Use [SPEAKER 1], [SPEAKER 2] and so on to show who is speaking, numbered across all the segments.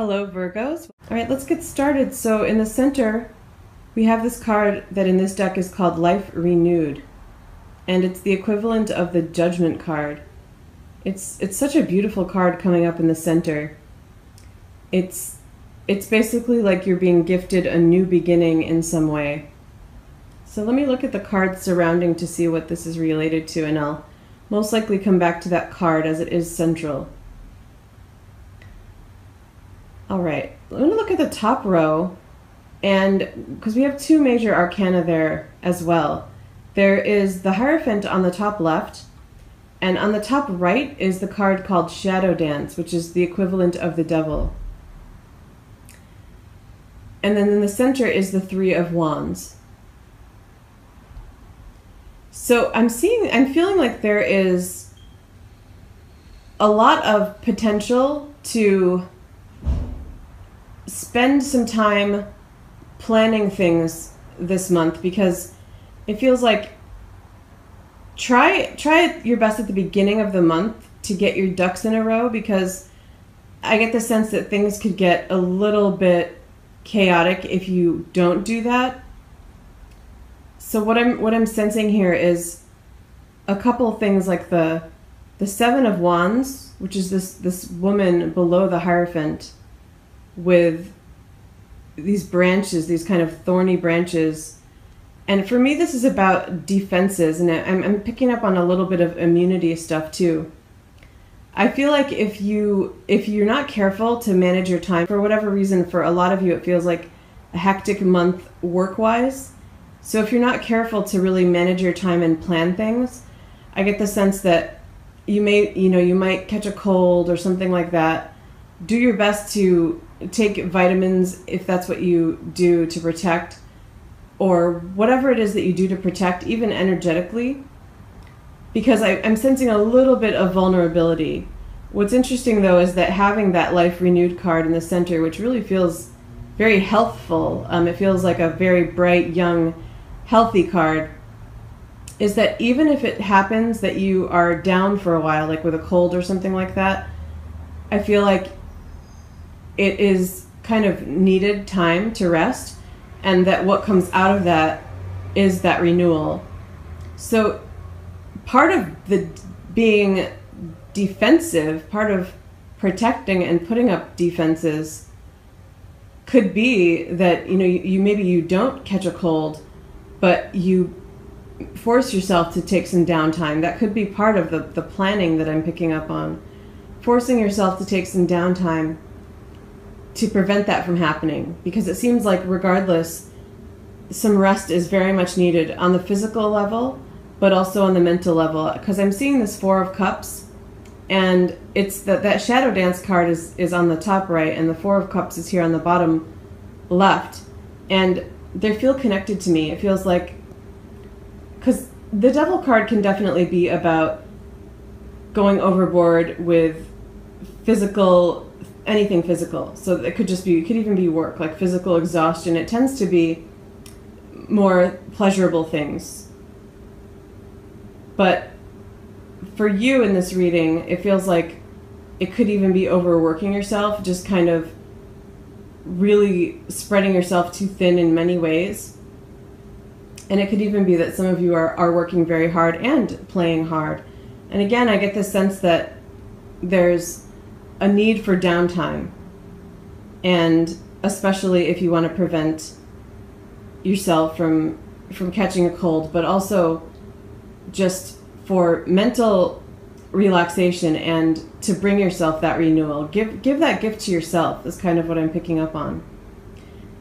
[SPEAKER 1] Hello, Virgos. All right, let's get started. So, in the center, we have this card that in this deck is called Life Renewed, and it's the equivalent of the Judgment card. It's it's such a beautiful card coming up in the center. It's it's basically like you're being gifted a new beginning in some way. So let me look at the cards surrounding to see what this is related to, and I'll most likely come back to that card as it is central. All right, going to look at the top row, and because we have two major arcana there as well. There is the Hierophant on the top left, and on the top right is the card called Shadow Dance, which is the equivalent of the Devil. And then in the center is the Three of Wands. So I'm seeing, I'm feeling like there is a lot of potential to spend some time planning things this month because it feels like try try your best at the beginning of the month to get your ducks in a row because I get the sense that things could get a little bit chaotic if you don't do that. So what I'm what I'm sensing here is a couple things like the the 7 of wands, which is this this woman below the hierophant with these branches, these kind of thorny branches. And for me, this is about defenses, and I'm, I'm picking up on a little bit of immunity stuff too. I feel like if you if you're not careful to manage your time for whatever reason, for a lot of you, it feels like a hectic month work wise. So if you're not careful to really manage your time and plan things, I get the sense that you may you know you might catch a cold or something like that. Do your best to take vitamins if that's what you do to protect or whatever it is that you do to protect even energetically. Because I, am sensing a little bit of vulnerability. What's interesting though is that having that life renewed card in the center which really feels very healthful um, it feels like a very bright young healthy card is that even if it happens that you are down for a while like with a cold or something like that i feel like it is kind of needed time to rest, and that what comes out of that is that renewal. So, part of the being defensive, part of protecting and putting up defenses could be that you know you, you, maybe you don't catch a cold but you force yourself to take some downtime that could be part of the, the planning that i'm picking up on forcing yourself to take some downtime to prevent that from happening because it seems like regardless some rest is very much needed on the physical level but also on the mental level. Because i'm seeing this four of cups and it's that that shadow dance card is is on the top right and the four of cups is here on the bottom left. And they feel connected to me. It feels like because the devil card can definitely be about going overboard with physical anything physical. So it could just be, it could even be work, like physical exhaustion. It tends to be more pleasurable things. But for you in this reading, it feels like it could even be overworking yourself, just kind of really spreading yourself too thin in many ways. And it could even be that some of you are, are working very hard and playing hard. And again, I get the sense that there's a need for downtime, and especially if you want to prevent yourself from from catching a cold, but also just for mental relaxation and to bring yourself that renewal. Give give that gift to yourself is kind of what I'm picking up on.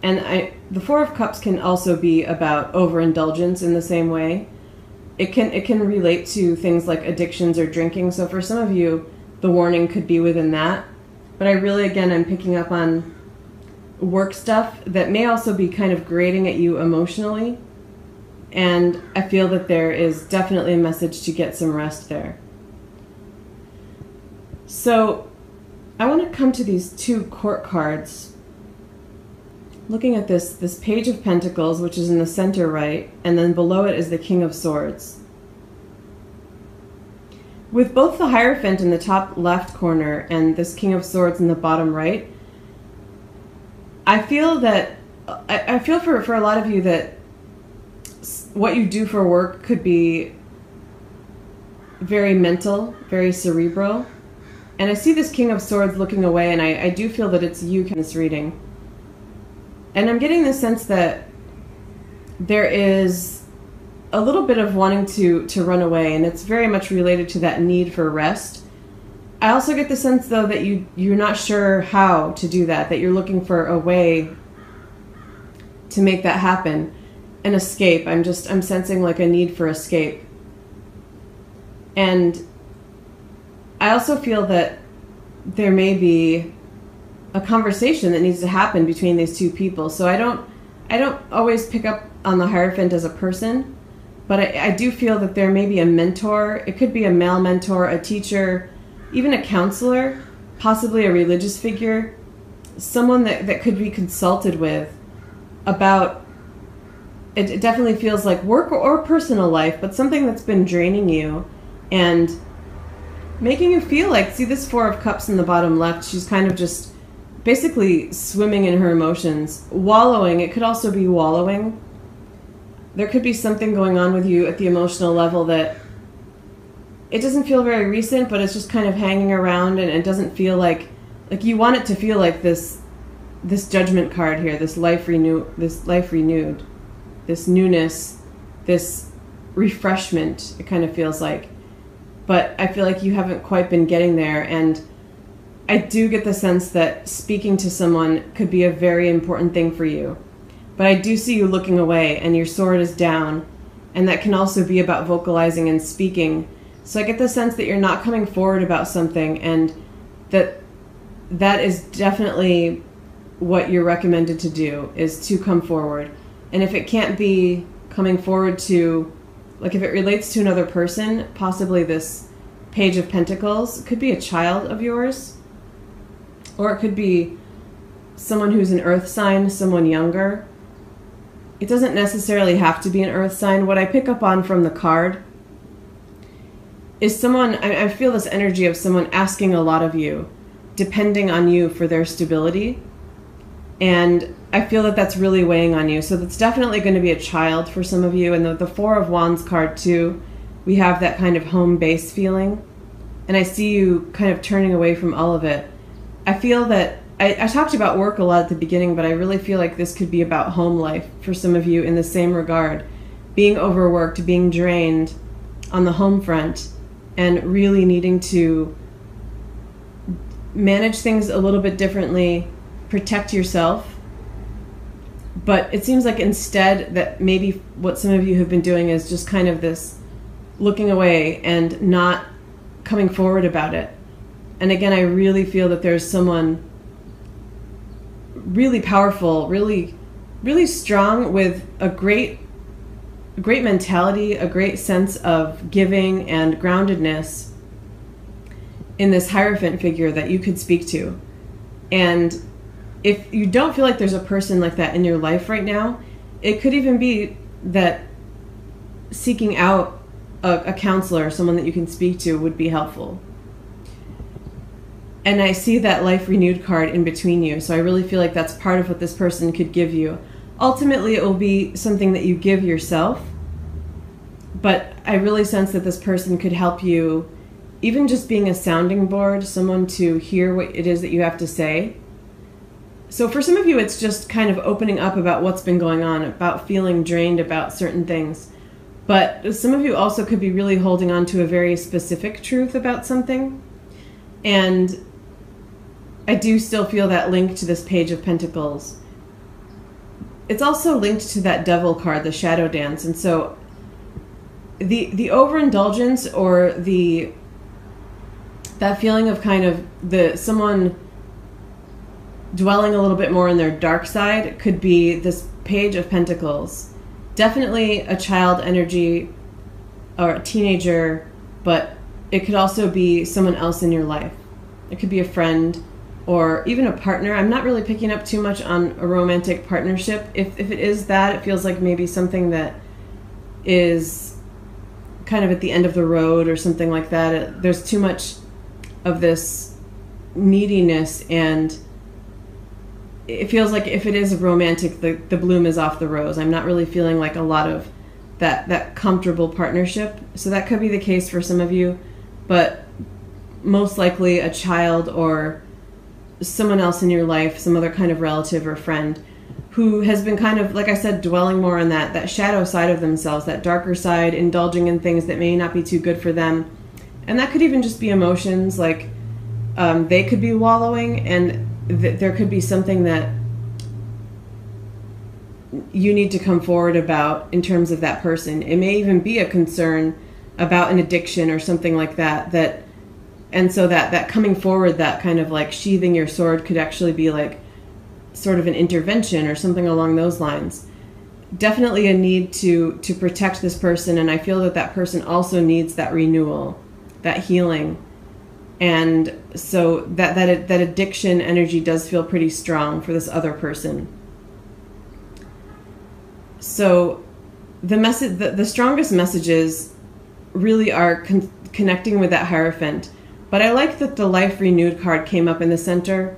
[SPEAKER 1] And I the 4 of cups can also be about overindulgence in the same way. It can it can relate to things like addictions or drinking. So for some of you, the warning could be within that. But I really, again, I'm picking up on work stuff that may also be kind of grating at you emotionally. And I feel that there is definitely a message to get some rest there. So I want to come to these two court cards. Looking at this, this page of pentacles, which is in the center right, and then below it is the king of swords. With both the Hierophant in the top left corner and this King of Swords in the bottom right, I feel that I, I feel for for a lot of you that what you do for work could be very mental, very cerebral. And I see this King of Swords looking away, and I, I do feel that it's you in this reading. And I'm getting the sense that there is a little bit of wanting to, to run away, and it's very much related to that need for rest. I also get the sense, though, that you, you're not sure how to do that, that you're looking for a way to make that happen. An escape. I'm just, I'm sensing like a need for escape. And I also feel that there may be a conversation that needs to happen between these two people. So I don't I don't always pick up on the Hierophant as a person, but I, I do feel that there may be a mentor. It could be a male mentor, a teacher, even a counselor, possibly a religious figure, someone that, that could be consulted with about it, it definitely feels like work or, or personal life, but something that's been draining you. And making you feel like see this four of cups in the bottom left she's kind of just basically swimming in her emotions. Wallowing it could also be wallowing there could be something going on with you at the emotional level that it doesn't feel very recent but it's just kind of hanging around and it doesn't feel like like you want it to feel like this this judgment card here this life renew this life renewed this newness this refreshment it kind of feels like but I feel like you haven't quite been getting there. And I do get the sense that speaking to someone could be a very important thing for you. But I do see you looking away and your sword is down. And that can also be about vocalizing and speaking. So I get the sense that you're not coming forward about something and that that is definitely what you're recommended to do is to come forward. And if it can't be coming forward to like if it relates to another person, possibly this Page of Pentacles, could be a child of yours, or it could be someone who's an earth sign, someone younger. It doesn't necessarily have to be an earth sign. What I pick up on from the card is someone, I, I feel this energy of someone asking a lot of you, depending on you for their stability. And I feel that that's really weighing on you. So that's definitely going to be a child for some of you. And the, the Four of Wands card, too, we have that kind of home base feeling. And I see you kind of turning away from all of it. I feel that I, I talked about work a lot at the beginning, but I really feel like this could be about home life for some of you in the same regard. Being overworked, being drained on the home front, and really needing to manage things a little bit differently, protect yourself but it seems like instead that maybe what some of you have been doing is just kind of this looking away and not coming forward about it. And again, I really feel that there's someone really powerful, really really strong with a great great mentality, a great sense of giving and groundedness in this hierophant figure that you could speak to. And if you don't feel like there's a person like that in your life right now, it could even be that seeking out a, a counselor, someone that you can speak to, would be helpful. And I see that life renewed card in between you, so I really feel like that's part of what this person could give you. Ultimately, it will be something that you give yourself, but I really sense that this person could help you, even just being a sounding board, someone to hear what it is that you have to say. So for some of you it's just kind of opening up about what's been going on about feeling drained about certain things. But some of you also could be really holding on to a very specific truth about something. And i do still feel that link to this page of pentacles. It's also linked to that devil card the shadow dance and so the the overindulgence or the that feeling of kind of the someone dwelling a little bit more in their dark side could be this page of pentacles. Definitely a child energy or a teenager but it could also be someone else in your life. It could be a friend or even a partner i'm not really picking up too much on a romantic partnership if, if it is that it feels like maybe something that is kind of at the end of the road or something like that it, there's too much of this neediness and it feels like if it is romantic, the, the bloom is off the rose. I'm not really feeling like a lot of that that comfortable partnership. So that could be the case for some of you, but most likely a child or someone else in your life, some other kind of relative or friend who has been kind of like I said dwelling more on that that shadow side of themselves, that darker side, indulging in things that may not be too good for them. And that could even just be emotions like um, they could be wallowing and th- there could be something that you need to come forward about in terms of that person. It may even be a concern about an addiction or something like that that and so that that coming forward that kind of like sheathing your sword could actually be like sort of an intervention or something along those lines. Definitely a need to to protect this person and i feel that that person also needs that renewal that healing. And so that that that addiction energy does feel pretty strong for this other person. So the message the, the strongest messages really are con- connecting with that hierophant but i like that the life renewed card came up in the center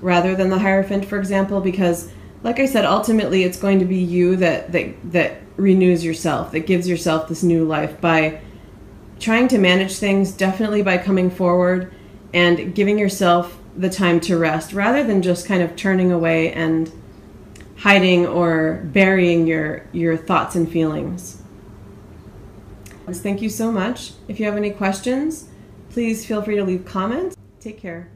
[SPEAKER 1] rather than the hierophant for example because like i said ultimately it's going to be you that that that renews yourself that gives yourself this new life by trying to manage things definitely by coming forward and giving yourself the time to rest rather than just kind of turning away and hiding or burying your your thoughts and feelings. Thank you so much. If you have any questions, please feel free to leave comments. Take care.